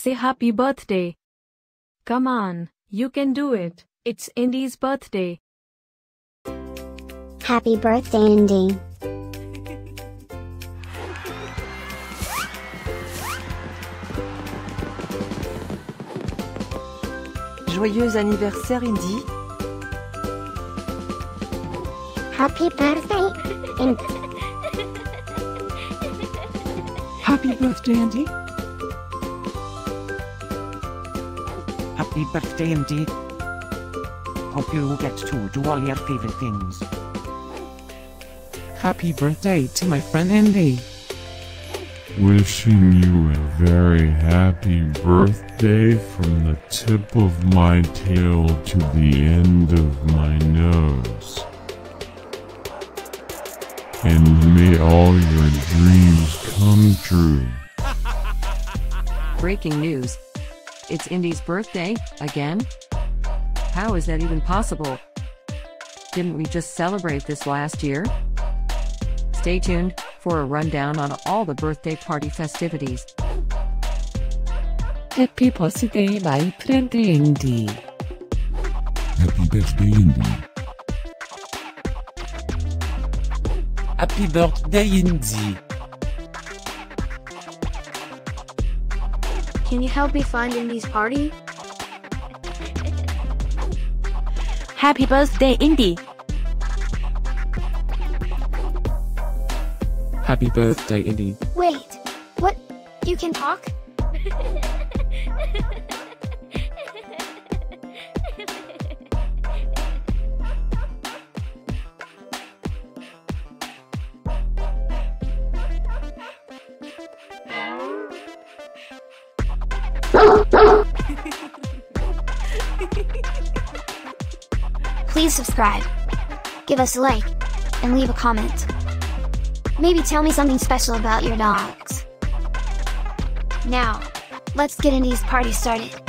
Say happy birthday. Come on, you can do it. It's Indi's birthday. Happy birthday, Indi. Joyeux anniversaire Indi. Happy birthday, Indi. Happy birthday, Andy. Happy birthday, Indi. Hope you get to do all your favorite things. Happy birthday to my friend Andy. Wishing you a very happy birthday from the tip of my tail to the end of my nose. And may all your dreams come true. Breaking news. It's Indi's birthday, again? How is that even possible? Didn't we just celebrate this last year? Stay tuned for a rundown on all the birthday party festivities. Happy birthday, my friend Andy. Happy birthday, Indi. Happy birthday, Indi. Can you help me find Indi's party? Happy birthday, Indi. Happy birthday, Indi. Wait, what? You can talk? Please subscribe, give us a like, and leave a comment. Maybe tell me something special about your dogs. Now, let's get Indi's party started.